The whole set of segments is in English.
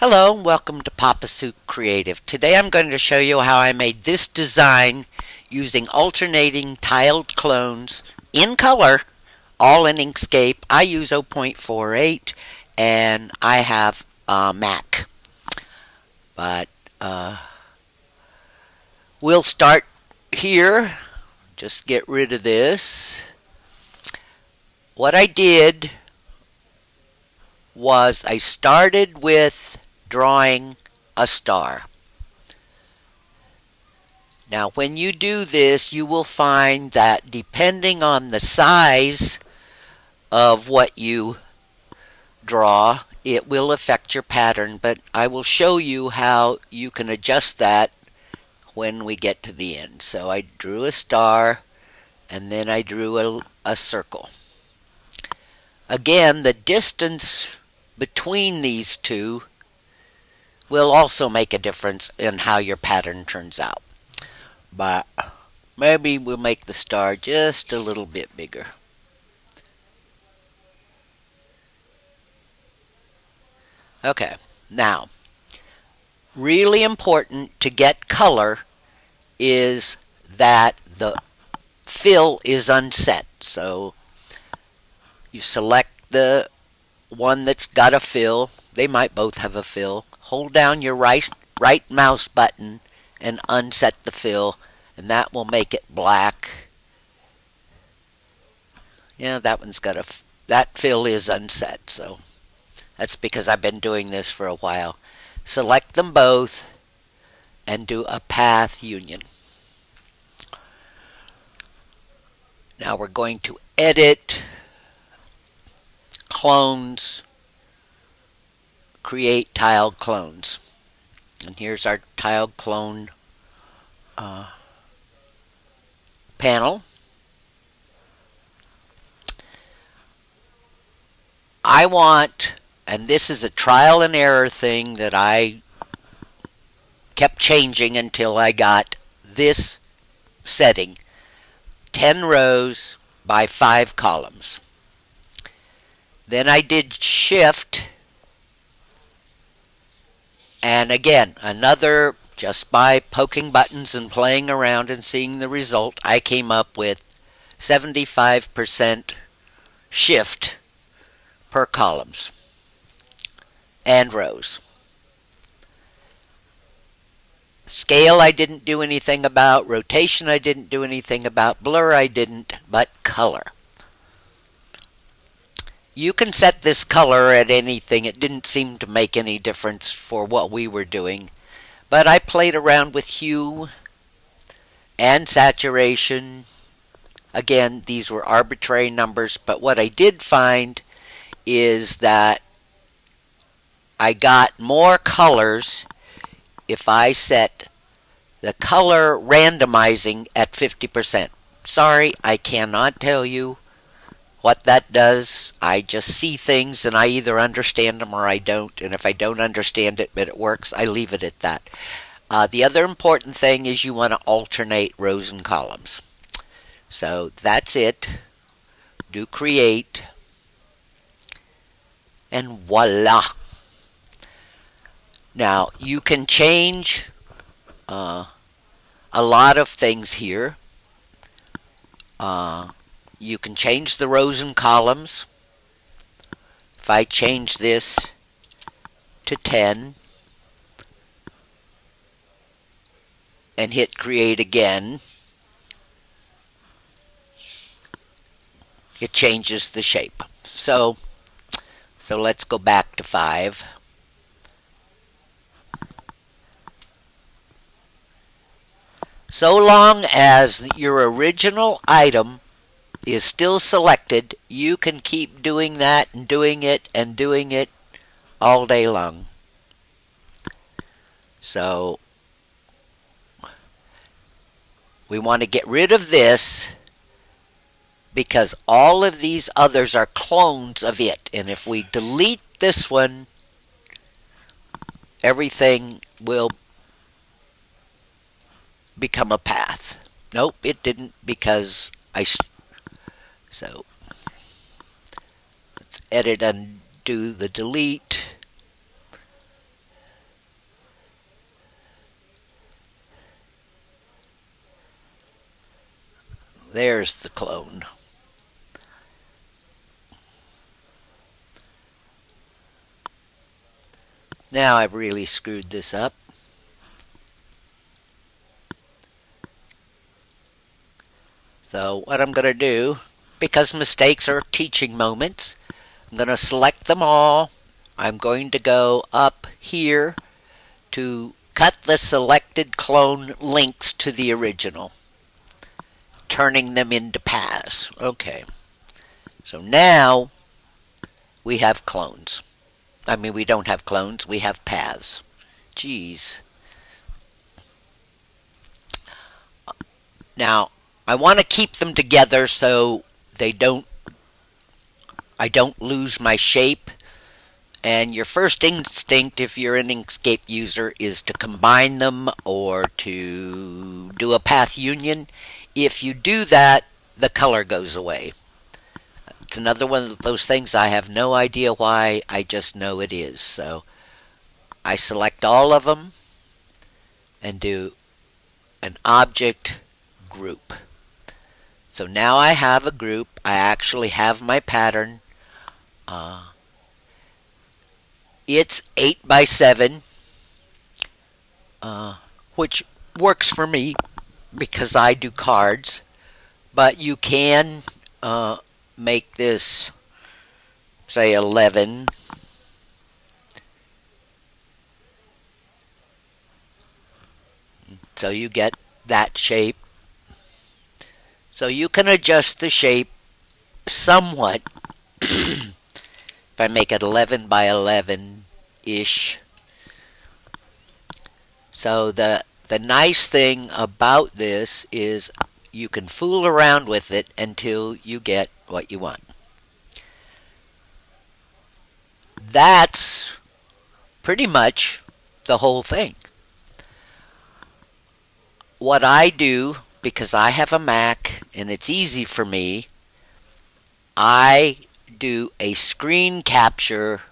Hello and welcome to Papa Soup Creative. Today I'm going to show you how I made this design using alternating tiled clones in color, all in Inkscape. I use 0.48 and I have a Mac. But uh, we'll start here. Just get rid of this. What I did was I started with drawing a star. Now when you do this you will find that depending on the size of what you draw it will affect your pattern but I will show you how you can adjust that when we get to the end. So I drew a star and then I drew a, a circle. Again the distance between these two will also make a difference in how your pattern turns out. But maybe we'll make the star just a little bit bigger. Okay, now, really important to get color is that the fill is unset. So you select the one that's got a fill. They might both have a fill hold down your right, right mouse button and unset the fill and that will make it black. Yeah, that one's got a, that fill is unset, so that's because I've been doing this for a while. Select them both and do a path union. Now we're going to edit clones create tile clones. And here's our tile clone uh, panel. I want, and this is a trial and error thing that I kept changing until I got this setting 10 rows by 5 columns. Then I did shift and again, another, just by poking buttons and playing around and seeing the result, I came up with 75% shift per columns and rows. Scale I didn't do anything about, rotation I didn't do anything about, blur I didn't, but color. You can set this color at anything. It didn't seem to make any difference for what we were doing. But I played around with hue and saturation. Again, these were arbitrary numbers, but what I did find is that I got more colors if I set the color randomizing at 50%. Sorry, I cannot tell you what that does, I just see things and I either understand them or I don't. And if I don't understand it but it works, I leave it at that. Uh, the other important thing is you want to alternate rows and columns. So that's it. Do create. And voila. Now you can change uh, a lot of things here. Uh, you can change the rows and columns. If I change this to 10 and hit create again, it changes the shape. So, so let's go back to 5. So long as your original item is still selected, you can keep doing that and doing it and doing it all day long. So we want to get rid of this because all of these others are clones of it. And if we delete this one, everything will become a path. Nope, it didn't because I so let's edit and do the delete. There's the clone. Now I've really screwed this up. So what I'm going to do because mistakes are teaching moments, I'm going to select them all. I'm going to go up here to cut the selected clone links to the original, turning them into paths. Okay. So now we have clones. I mean, we don't have clones, we have paths. Geez. Now, I want to keep them together so they don't I don't lose my shape. And your first instinct, if you're an Inkscape user, is to combine them or to do a path union. If you do that, the color goes away. It's another one of those things I have no idea why, I just know it is. So I select all of them and do an object group. So now I have a group. I actually have my pattern. Uh, it's 8 by 7, uh, which works for me because I do cards. But you can uh, make this, say, 11. So you get that shape. So you can adjust the shape somewhat. if I make it 11 by 11-ish. So the the nice thing about this is you can fool around with it until you get what you want. That's pretty much the whole thing. What I do, because I have a Mac and it's easy for me, I do a screen capture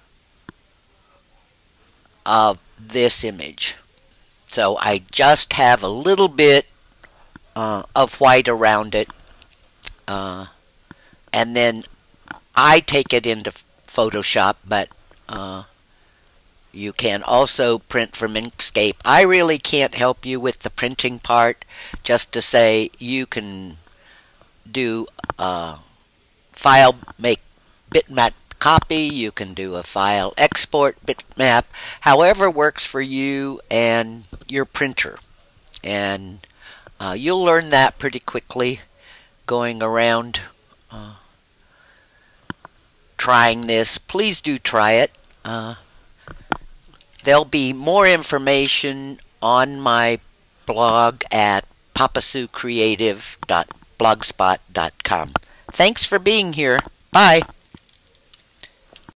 of this image. So I just have a little bit uh, of white around it. Uh, and then I take it into Photoshop, but uh, you can also print from Inkscape. I really can't help you with the printing part, just to say you can do a file, make bitmap copy, you can do a file export bitmap, however works for you and your printer. And uh, you'll learn that pretty quickly going around uh, trying this, please do try it. Uh, there'll be more information on my blog at papasucreative.blogspot.com. Thanks for being here. Bye.